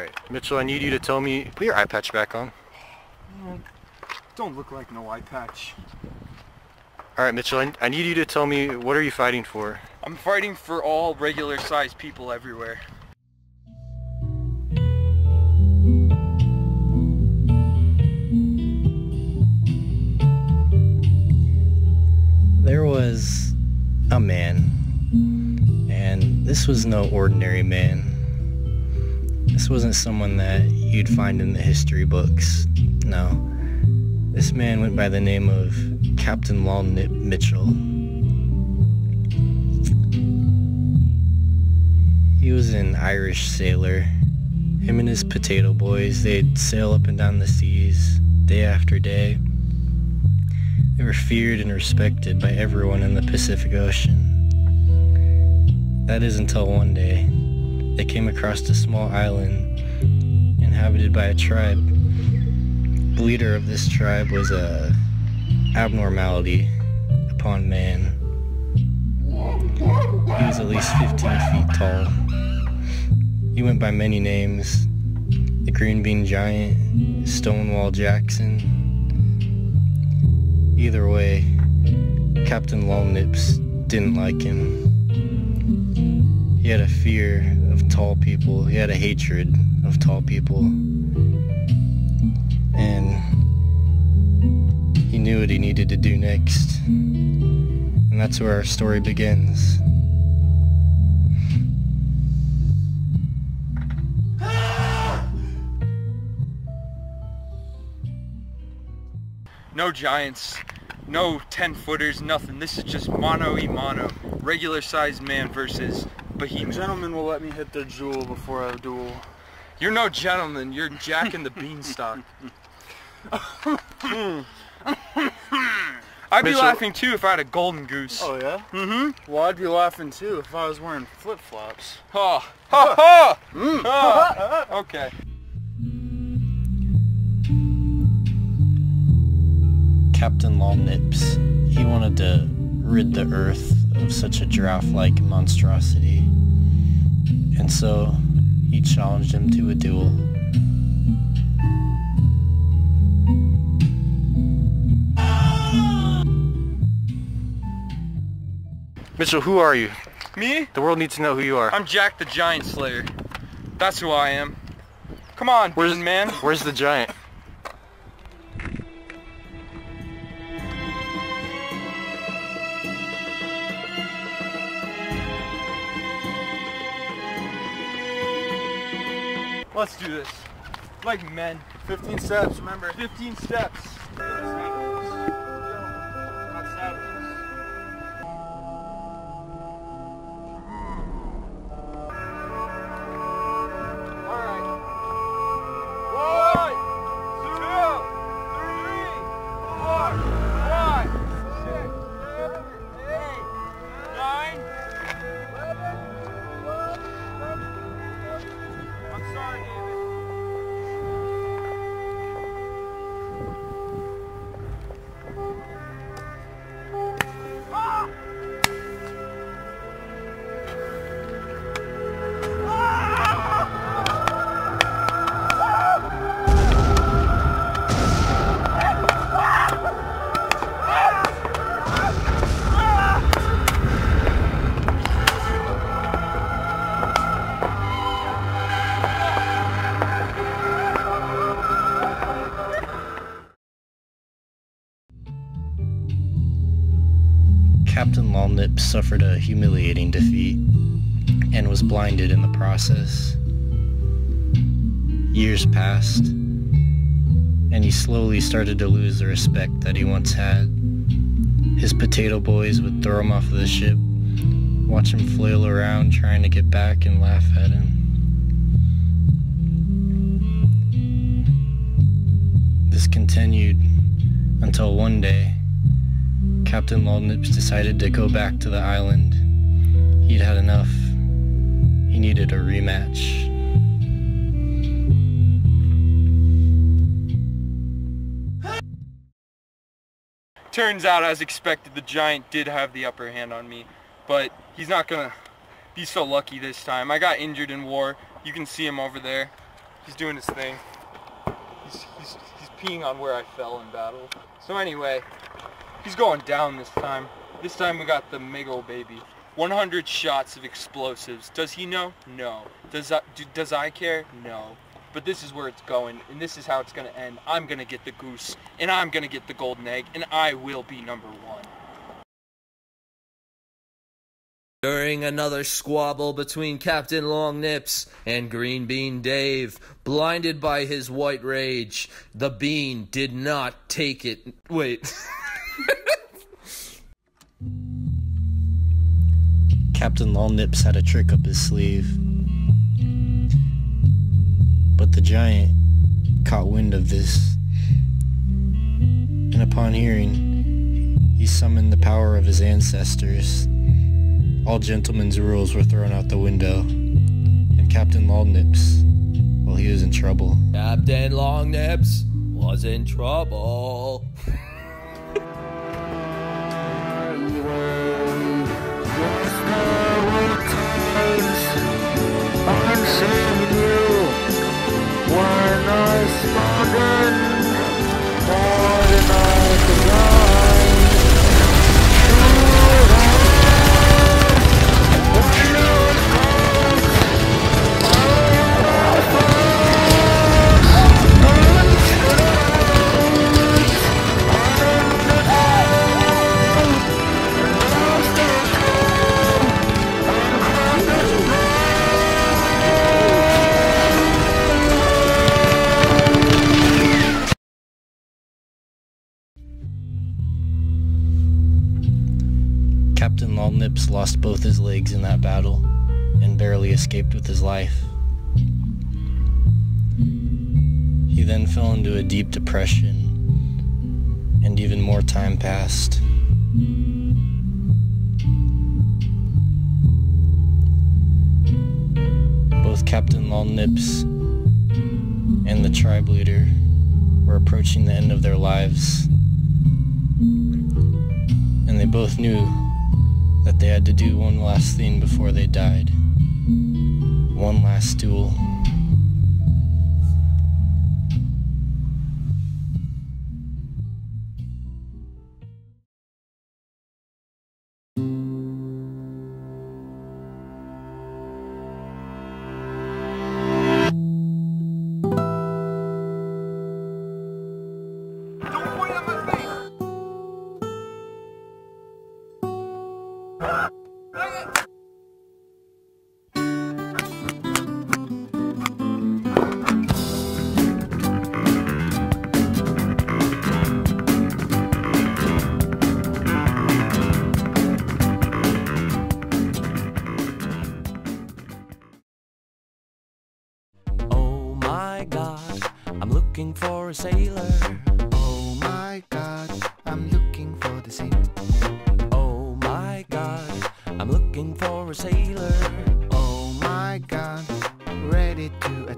Alright, Mitchell, I need you to tell me, put your eye patch back on. Don't look like no eye patch. Alright, Mitchell, I, I need you to tell me, what are you fighting for? I'm fighting for all regular sized people everywhere. There was a man, and this was no ordinary man. This wasn't someone that you'd find in the history books. No. This man went by the name of Captain Longnip Mitchell. He was an Irish sailor. Him and his potato boys, they'd sail up and down the seas day after day. They were feared and respected by everyone in the Pacific Ocean. That is until one day they came across a small island inhabited by a tribe. The leader of this tribe was a abnormality upon man. He was at least 15 feet tall. He went by many names. The Green Bean Giant, Stonewall Jackson. Either way, Captain Longnips didn't like him. He had a fear tall people. He had a hatred of tall people. And he knew what he needed to do next. And that's where our story begins. No giants, no 10 footers, nothing. This is just mono e mono. Regular sized man versus behemoth. Gentlemen will let me hit their jewel before I duel. You're no gentleman, you're Jack and the Beanstalk. I'd be Mitchell- laughing too if I had a golden goose. Oh yeah? Mm-hmm. Well, I'd be laughing too if I was wearing flip-flops. Ha ha ha! Ha. Okay. Captain Longnips, he wanted to rid the earth of such a giraffe-like monstrosity. And so, he challenged him to a duel. Mitchell, who are you? Me? The world needs to know who you are. I'm Jack the Giant Slayer. That's who I am. Come on, Where's- Bean man. Where's the giant? Let's do this. Like men. 15 steps, remember. 15 steps. Captain Longnips suffered a humiliating defeat and was blinded in the process. Years passed, and he slowly started to lose the respect that he once had. His potato boys would throw him off of the ship, watch him flail around trying to get back and laugh at him. This continued until one day, Captain Longnips decided to go back to the island. He'd had enough. He needed a rematch. Turns out, as expected, the Giant did have the upper hand on me, but he's not gonna be so lucky this time. I got injured in war. You can see him over there. He's doing his thing. He's, he's, he's peeing on where I fell in battle. So anyway, he's going down this time. This time we got the Mego baby. 100 shots of explosives. Does he know? No. Does I, do, does I care? No. But this is where it's going, and this is how it's going to end. I'm going to get the goose, and I'm going to get the golden egg, and I will be number one. During another squabble between Captain Longnips and Green Bean Dave, blinded by his white rage, the bean did not take it. Wait. Captain Longnips had a trick up his sleeve. But the giant caught wind of this, and upon hearing, he summoned the power of his ancestors. All gentlemen's rules were thrown out the window, and Captain Longnips, well, he was in trouble. Captain Longnips was in trouble. Captain Longnips lost both his legs in that battle and barely escaped with his life. He then fell into a deep depression, and even more time passed. Both Captain Longnips and the tribe leader were approaching the end of their lives, and they both knew that they had to do one last thing before they died. One last duel. My god, I'm looking for a sailor. Oh my god, I'm looking for the sea. Oh my god, I'm looking for a sailor. Oh my god, ready to